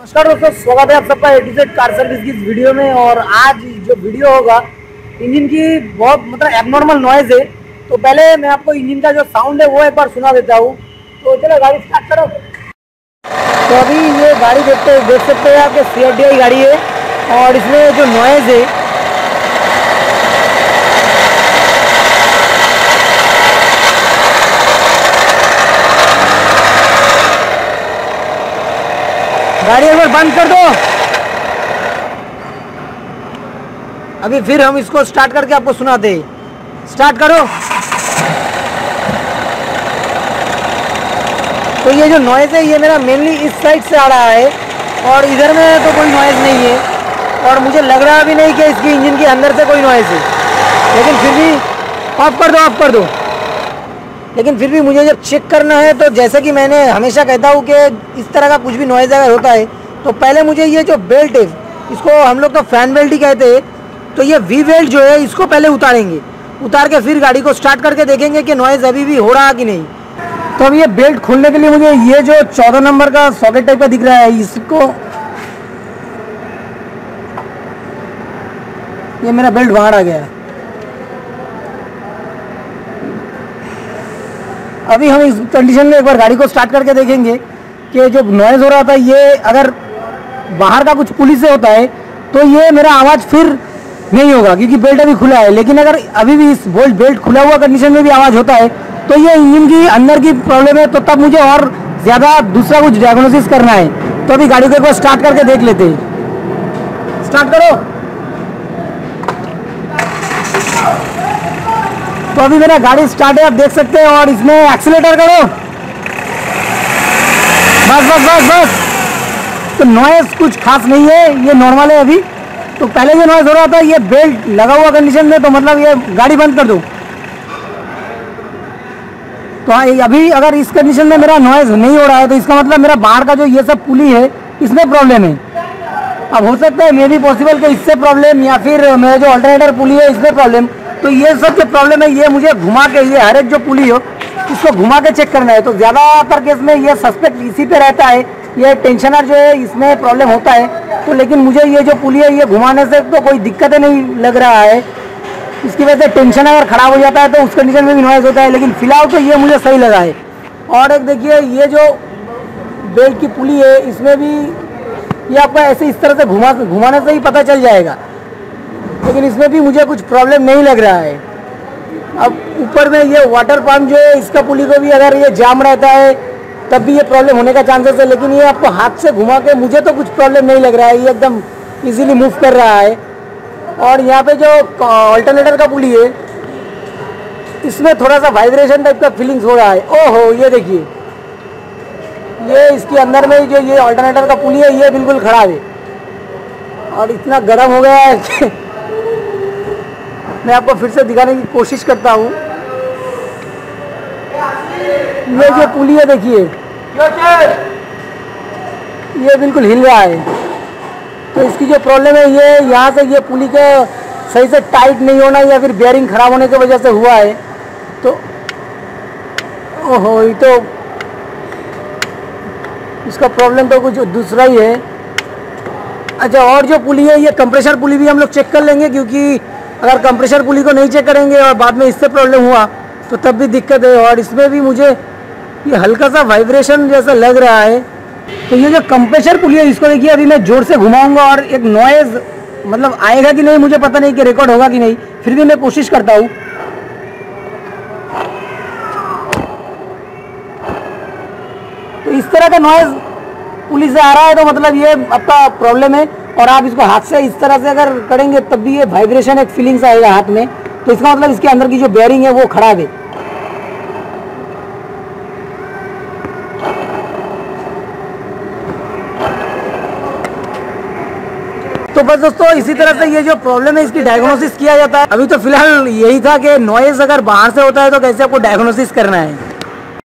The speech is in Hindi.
नमस्कार दोस्तों, स्वागत है आप सबका ए कार सर्विस की इस वीडियो में और आज जो वीडियो होगा, इंजन की बहुत मतलब एबनॉर्मल नॉइज़ है। तो पहले मैं आपको इंजन का जो साउंड है, वो एक बार सुना देता हूँ। तो चलो गाड़ी स्टार्ट करो। तो अभी ये गाड़ी देखते, देख सकते हैं आपके सी गाड़ी है और इसमें जो नॉइज़ है गाड़ी एक बार बंद कर दो। अभी फिर हम इसको स्टार्ट करके आपको सुनाते हैं स्टार्ट करो। तो ये जो नॉइज़ है, ये मेरा मेनली इस साइड से आ रहा है और इधर में तो कोई नॉइज़ नहीं है। और मुझे लग रहा भी नहीं कि इसकी इंजन के अंदर से कोई नॉइज़ है। लेकिन फिर भी ऑफ़ कर दो ऑफ़ कर दो। लेकिन फिर भी मुझे जब चेक करना है तो जैसे कि मैंने हमेशा कहता हूँ कि इस तरह का कुछ भी नॉइज़ अगर होता है तो पहले मुझे ये जो बेल्ट है, इसको हम लोग तो फ़ैन बेल्ट ही कहते हैं तो ये वी बेल्ट जो है, इसको पहले उतारेंगे। उतार के फिर गाड़ी को स्टार्ट करके देखेंगे कि नॉइज़ अभी भी हो रहा कि नहीं। तो अब ये बेल्ट खोलने के लिए मुझे ये जो चौदह नंबर का सॉकेट टाइप का दिख रहा है, इसको ये मेरा बेल्ट बाहर आ गया है। अभी हम इस कंडीशन में एक बार गाड़ी को स्टार्ट करके देखेंगे कि जो नॉइज़ हो रहा था, ये अगर बाहर का कुछ पुलिस से होता है तो ये मेरा आवाज़ फिर नहीं होगा, क्योंकि बेल्ट अभी खुला है। लेकिन अगर अभी भी इस बोल्ट बेल्ट खुला हुआ कंडीशन में भी आवाज़ होता है तो ये इंजन की अंदर की प्रॉब्लम है तो तब मुझे और ज़्यादा दूसरा कुछ डायग्नोसिस करना है। तो अभी गाड़ी को एक बार स्टार्ट करके देख लेते हैं। स्टार्ट करो। तो अभी मेरा गाड़ी स्टार्ट है, आप देख सकते हैं और इसमें एक्सीलेटर करो। बस बस बस बस। तो नॉइस कुछ खास नहीं है, ये नॉर्मल है अभी। तो पहले जो नॉइस हो रहा था, ये बेल्ट लगा हुआ कंडीशन में तो मतलब ये गाड़ी बंद कर दो। तो हाँ अभी अगर इस कंडीशन में मेरा नॉइज़ नहीं हो रहा है तो इसका मतलब मेरा बाहर का जो ये सब पुली है, इसमें प्रॉब्लम है। अब हो सकता है मे भी पॉसिबल कि इससे प्रॉब्लम या फिर मेरा जो अल्टरनेटर पुली है, इसमें प्रॉब्लम तो ये सब जो प्रॉब्लम है, ये मुझे घुमा के, ये हर एक जो पुली हो, इसको घुमा के चेक करना है। तो ज़्यादातर केस में ये सस्पेक्ट इसी पे रहता है। ये टेंशनर जो है, इसमें प्रॉब्लम होता है। तो लेकिन मुझे ये जो पुली है, ये घुमाने से तो कोई दिक्कत नहीं लग रहा है। इसकी वजह से टेंशन अगर ख़राब हो जाता है तो उस कंडीशन में भी नॉइज़ होता है। लेकिन फ़िलहाल तो ये मुझे सही लगा है। और एक देखिए, ये जो बेल्ट की पुली है, इसमें भी ये आपको ऐसे इस तरह से घुमा, घुमाने से ही पता चल जाएगा। लेकिन इसमें भी मुझे कुछ प्रॉब्लम नहीं लग रहा है। अब ऊपर में ये वाटर पम्प जो है, इसका पुली को भी अगर ये जाम रहता है, तब भी ये प्रॉब्लम होने का चांसेस है, लेकिन ये आपको हाथ से घुमा के मुझे तो कुछ प्रॉब्लम नहीं लग रहा है, ये एकदम इजीली मूव कर रहा है। और यहाँ पे जो अल्टरनेटर का पुली है, इसमें थोड़ा सा वाइब्रेशन टाइप का फीलिंग्स हो रहा है। ओहो, ये देखिए। ये इसके अंदर में जो ये अल्टरनेटर का पुली है, ये बिल्कुल खराब है। और इतना गर्म हो गया है मैं आपको फिर से दिखाने की कोशिश करता हूँ। ये जो पुली है, देखिए। ये बिल्कुल हिल रहा है। तो इसकी जो प्रॉब्लम है, ये यहाँ से ये पुली का सही से टाइट नहीं होना या फिर बेयरिंग खराब होने की वजह से हुआ है। तो ओहो, ये तो इसका प्रॉब्लम तो कुछ दूसरा ही है। अच्छा और जो पुली है, ये कंप्रेशर पुली भी हम लोग चेक कर लेंगे क्योंकि अगर कंप्रेशर पुली को नहीं चेक करेंगे और बाद में इससे प्रॉब्लम हुआ तो तब भी दिक्कत है। और इसमें भी मुझे ये हल्का सा वाइब्रेशन जैसा लग रहा है। तो ये जो कंप्रेशर पुली है, इसको देखिए, अभी मैं ज़ोर से घुमाऊँगा और एक नॉइज़ मतलब आएगा कि नहीं, मुझे पता नहीं कि रिकॉर्ड होगा कि नहीं। फिर भी मैं कोशिश करता हूँ। तो इस तरह का नॉइज़ पुलिस से आ रहा है तो मतलब ये आपका प्रॉब्लम है। और आप इसको हाथ से इस तरह से अगर करेंगे, तब भी ये वाइब्रेशन एक फीलिंग्स आएगा हाथ में। तो इसका मतलब इसके अंदर की जो बेयरिंग है, वो खराब है तो बस दोस्तों, इसी तरह से ये जो प्रॉब्लम है, इसकी डायग्नोसिस किया जाता है। अभी तो फ़िलहाल यही था कि नॉइज़ अगर बाहर से होता है तो कैसे आपको डायग्नोसिस करना है?